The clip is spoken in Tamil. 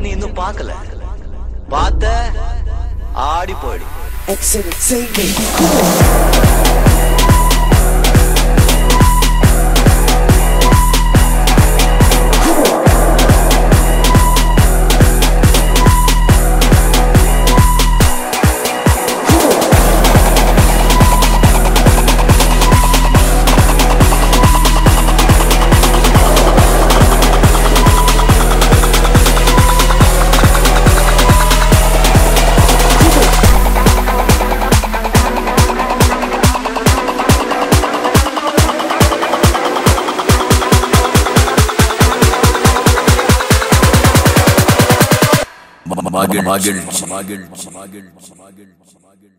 நீ இன்னும் பார்க்கல. பார்த்த ஆடி போயிடு. மகிழ்ச்சி மகிழ்ச்சி மகிழ்ச்சி மகிழ்ச்சி மகிழ்ச்சி மகிழ்ச்சி